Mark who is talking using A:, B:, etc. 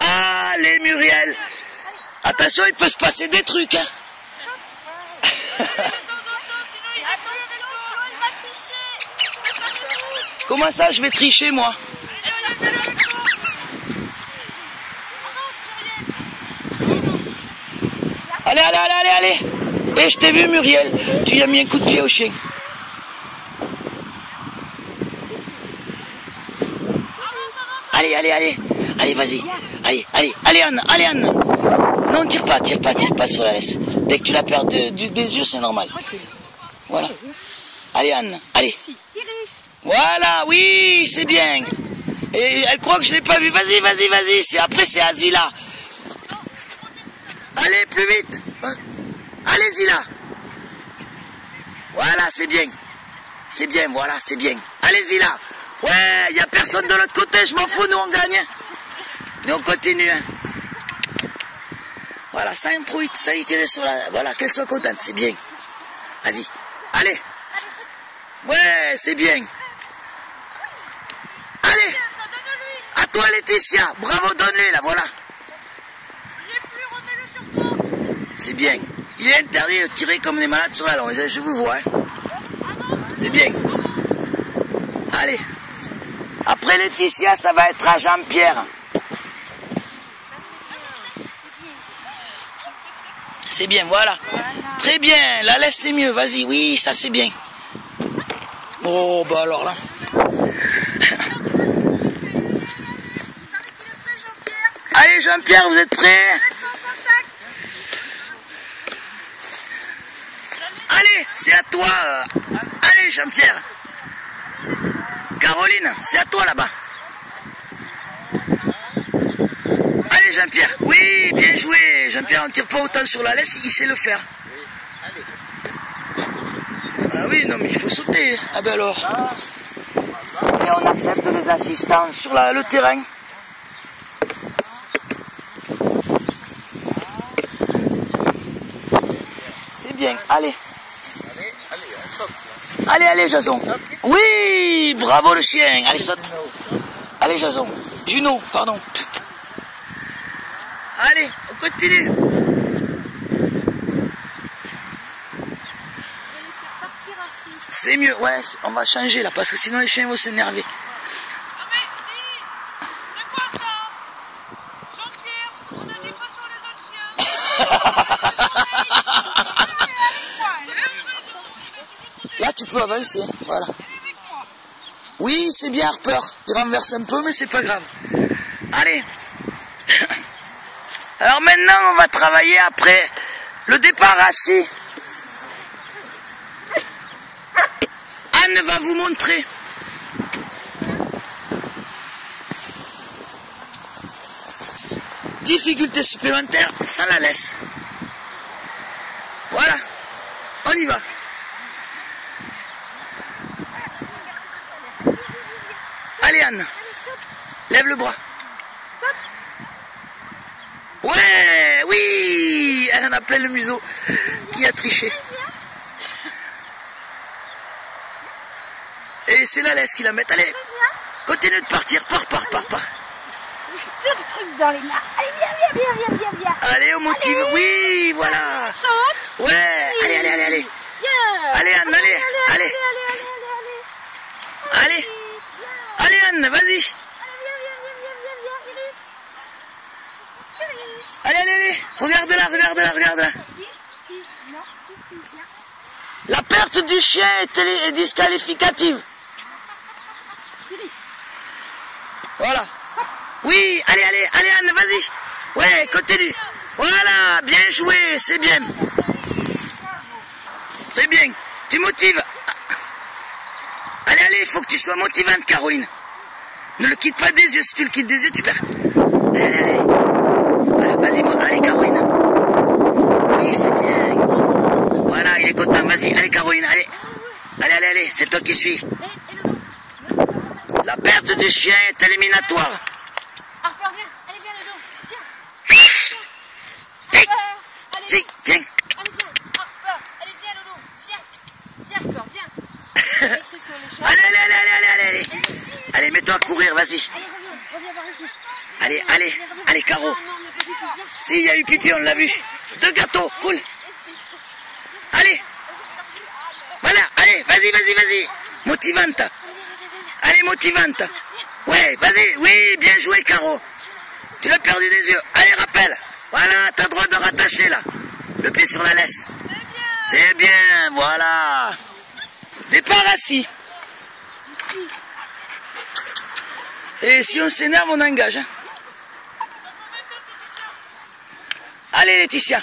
A: Allez, Muriel. Attention, il peut se passer des trucs. Hein. Comment ça, je vais tricher, moi? Allez, allez, allez, allez, allez Et je t'ai vu, Muriel. Tu lui as mis un coup de pied au chien. Allez, allez, allez. Allez, vas-y. Allez, allez, allez, Anne, allez, Anne. Non, tire pas, tire pas, tire pas sur la laisse. Dès que tu la perds des yeux, c'est normal. Voilà. Allez, Anne, allez. Voilà, oui, c'est bien. Et elle croit que je l'ai pas vu. Vas-y, vas-y, vas-y. C'est après, c'est Azila. Allez, plus vite. Allez, Zila. Voilà, c'est bien. C'est bien, voilà, c'est bien. Allez, Zila. Ouais, il n'y a personne de l'autre côté, je m'en fous, nous on gagne. Nous on continue. hein. Voilà, ça trop vite, ça y tirer sur la... Voilà, qu'elle soit contente, c'est bien. Vas-y, allez. Ouais, c'est bien. Allez. À toi, Laetitia. Bravo, donne-lui, là, voilà. C'est bien. Il est interdit de tirer comme des malades sur la longe. Je vous vois. hein. C'est bien. Allez. Après Laetitia, ça va être à Jean-Pierre. C'est bien, voilà. Très bien. La laisse, c'est mieux. Vas-y, oui, ça, c'est bien. Oh, bah alors là. Allez, Jean-Pierre, vous êtes prêts? Allez, c'est à toi. Allez, Jean-Pierre. Caroline, c'est à toi là-bas. Allez, Jean-Pierre. Oui, bien joué. Jean-Pierre, on ne tire pas autant sur la laisse, il sait le faire. Ah oui, non, mais il faut sauter. Ah ben alors. Et on accepte les assistants sur le terrain. C'est bien, allez. Allez, allez, Jason. Oui, bravo le chien. Allez, saute. Allez, Jason. Juno, pardon. Allez, on continue. C'est mieux, ouais, on va changer là, parce que sinon les chiens vont s'énerver. Là, tu peux avancer, voilà. Oui, c'est bien Harper. Il renverse un peu, mais c'est pas grave. Allez. Alors maintenant, on va travailler après le départ assis. Anne va vous montrer. Difficulté supplémentaire, ça la laisse. Voilà, on y va. Allez Anne, lève le bras. Ouais, oui, elle en a plein le museau. Qui a triché Et c'est la laisse qui la met. Allez, continue de partir. Pars, pars, pars, pars.
B: Plein de trucs dans les mains. Allez, viens, viens, viens, viens, viens, viens.
A: Allez, on motive.
B: Allez.
A: Oui, voilà.
B: Saute.
A: Ouais, allez, allez, allez, allez. Allez, Anne, allez,
B: allez,
A: allez.
B: allez, allez, allez,
A: allez Anne, vas-y.
B: Allez. Non, Iris, viens.
A: La perte du chien est, disqualificative. Voilà. Oui, allez, allez, allez Anne, vas-y. Ouais, continue. Voilà, bien joué, c'est bien. Très bien. Tu motives. Allez, allez, il faut que tu sois motivante, Caroline. Ne le quitte pas des yeux. Si tu le quittes des yeux, tu perds. Vas-y, moi. Allez, Caroline. Oui, c'est bien. Voilà, il est content. Vas-y, allez, Caroline, allez. Allez, allez, allez, c'est toi qui suis. La perte du chien est éliminatoire.
B: Viens. Allez, viens, le dos. Viens.
A: Viens.
B: Allez, viens. Allez.
A: Allez, allez, allez, allez, allez, allez. Allez, mets-toi à courir, vas-y.
B: Allez, reviens. Reviens par ici.
A: Allez, allez, allez, Caro. Il y a eu pipi, on l'a vu. Deux gâteaux, cool. Allez. Voilà, allez, vas-y, vas-y, vas-y. Motivante. Allez, motivante. Ouais, vas-y, oui, bien joué, Caro. Tu l'as perdu des yeux. Allez, rappelle. Voilà, t'as droit de rattacher là. Le pied sur la laisse. C'est bien, voilà. Départ assis. Et si on s'énerve, on engage. hein. Allez, Laetitia.